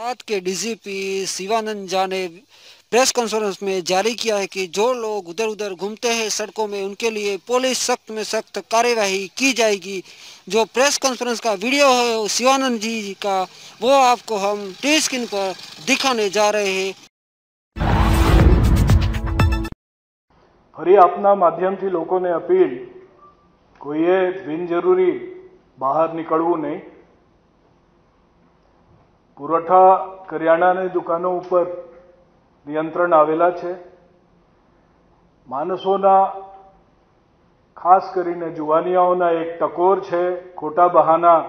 रात के डीजीपी शिवानंद झा ने प्रेस कॉन्फ्रेंस में जारी किया है कि जो लोग उधर उधर घूमते हैं सड़कों में उनके लिए पुलिस सख्त में सख्त कार्यवाही की जाएगी जो प्रेस कॉन्फ्रेंस का वीडियो है वो शिवानंद जी का वो आपको हम टी स्क्रीन पर दिखाने जा रहे हैं ફરી આપના માધ્યમથી લોકોને અપીલ કોઈએ બિનજરૂરી બહાર નીકળવું નહીં પુરવઠા કરિયાણાની દુકાનો ઉપર નિયંત્રણ આવેલા છે. માણસોના, ખાસ કરીને જુવાનિયાઓના એક ટકોર છે, ખોટા બહાના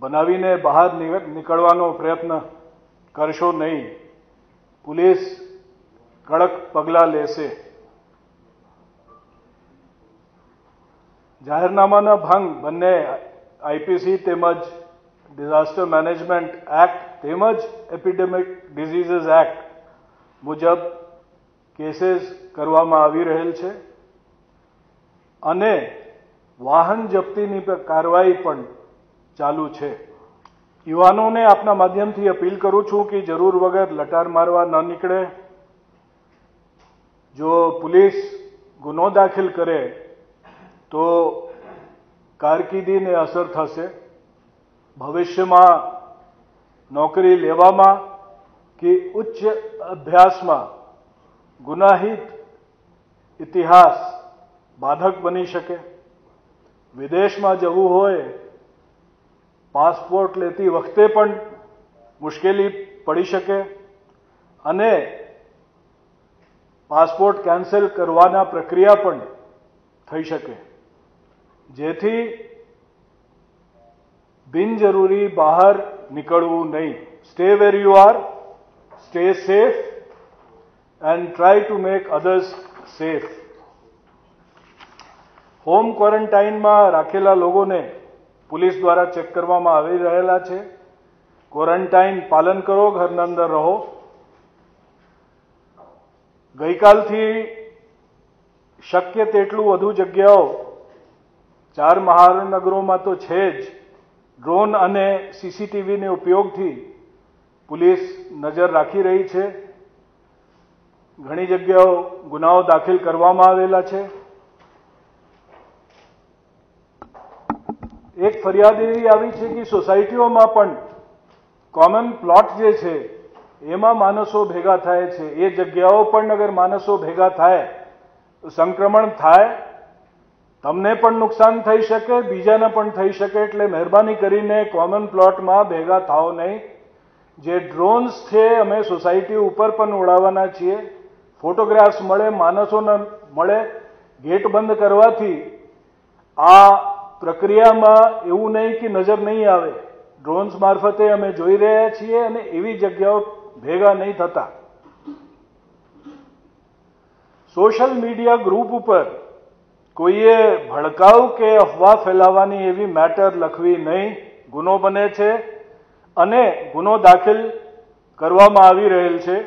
બનાવીને બહાર નીકળવાનો પ્રયત્ન કરશો નહીં. પોલીસ કડક પગલાં લેશે. જાહેરનામાના ભંગ બંને આઈપીસી તેમજ ડિઝાસ્ટર મેનેજમેન્ટ એક્ટ તેમજ એપિડેમિક ડિઝીઝીસ એક્ટ મુજબ કેસીસ કરવામાં આવી રહેલ છે અને વાહન જપ્તીની કાર્યવાહી પણ ચાલુ છે. યુવાનોને આપના માધ્યમથી અપીલ કરું છું કે જરૂર વગર લટાર મારવા ન નીકળે. જો પોલીસ ગુનો દાખલ કરે તો કારકિર્દીને અસર થશે. ભવિષ્યમાં નોકરી લેવામાં કે ઉચ્ચ અભ્યાસમાં ગુનાહિત ઇતિહાસ બાધક બની શકે. વિદેશમાં જવું હોય, પાસપોર્ટ લેતી વખતે પણ મુશ્કેલી પડી શકે અને પાસપોર્ટ કેન્સલ કરવાના પ્રક્રિયા પણ થઈ શકે. જેથી બિનજરૂરી બહાર નીકળવું નહીં. Stay where you are stay safe and try to make others safe home ક્વોરન્ટાઇનમાં રાખેલા લોકોને પોલીસ દ્વારા ચેક કરવામાં આવી રહેલા છે. ક્વોરન્ટાઇન પાલન કરો, ઘરના અંદર રહો. ગઈકાલથી શક્ય તેટલું વધુ જગ્યાઓ ચાર મહાનગરોમાં તો છે જ. ડ્રોન અને સીસીટીવીને ઉપયોગથી પોલીસ નજર રાખી રહી છે. ઘણી જગ્યાઓ ગુનાઓ દાખલ કરવામાં આવેલા છે. એક ફરિયાદ એવી આવી છે કે સોસાયટીઓમાં પણ કોમન પ્લોટ જે છે, એમાં માણસો ભેગા થાય છે. એ જગ્યાઓ પણ અગર માણસો ભેગા થાય સંક્રમણ થાય તમને પણ નુકસાન થઈ શકે, બીજાને પણ થઈ શકે, એટલે મહેરબાની કરીને કોમન પ્લોટમાં ભેગા થાઓ નહીં. જે ડ્રોન્સ છે, અમે સોસાયટી ઉપર પણ ઉડાવવાના છીએ. ફોટોગ્રાફ્સ મળે, માણસોને મળે. ગેટ બંધ કરવાથી આ પ્રક્રિયામાં એવું નહીં કે નજર નહીં આવે. ડ્રોન્સ મારફતે અમે જોઈ રહ્યા છીએ અને એવી જગ્યાઓ ભેગા નહીં થતા. સોશિયલ મીડિયા ગ્રુપ ઉપર કોઈએ ભડકાવ કે અફવા ફેલાવવાની એવી મેટર લખવી નહીં, ગુનો બને છે અને ગુનો દાખલ કરવામાં આવી રહેલ છે.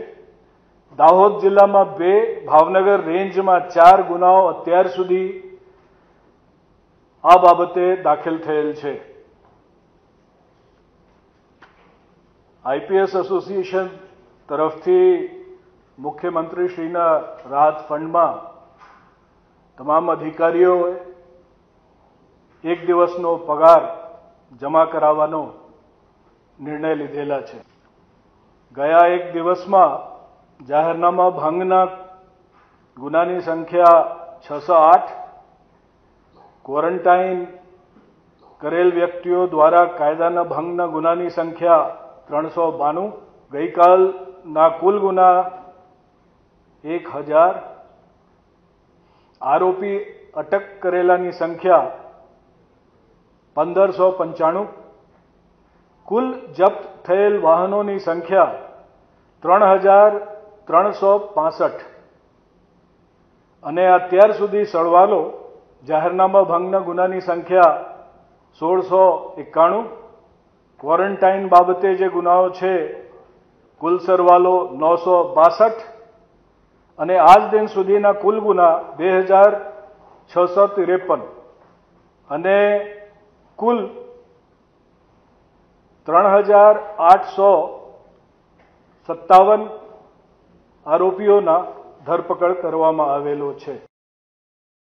દાહોદ જિલ્લામાં બે, ભાવનગર રેન્જમાં ચાર ગુનાઓ અત્યાર સુધી આ બાબતે દાખલ થયેલ છે. આઈપીએસ એસોસિએશન તરફથી મુખ્યમંત્રીશ્રીના રાહત ફંડમાં તમામ અધિકારીઓએ એક દિવસનો પગાર જમા કરાવવાનો નિર્ણય લીધેલા છે. ગયા એક દિવસમાં જાહેરનામા ભંગના ગુનાની સંખ્યા છસો આઠ, ક્વોરન્ટાઇન કરેલ વ્યક્તિઓ દ્વારા કાયદાના ભંગના ગુનાની સંખ્યા ત્રણસો બાણું, ગઈકાલના કુલ ગુના એક હજાર આરોપી અટક કરેલાની સંખ્યા પંદરસો પંચાણું. કુલ જપ્ત થયેલ વાહનોની સંખ્યા ત્રણ હજાર ત્રણસો પાસઠ. અને અત્યાર સુધી સળવાલો જાહેરનામા ભંગના ગુનાની સંખ્યા સોળસો એકાણું. ક્વોરન્ટાઇન બાબતે જે ગુનાઓ છે, કુલ સરવાલો નવસો બાસઠ. અને આજ દિન સુધીના કુલ ગુના બે હજાર છસો ત્રેપન. અને કુલ ત્રણ હજાર આઠસો સત્તાવન આરોપીઓના ધરપકડ કરવામાં આવેલો છે.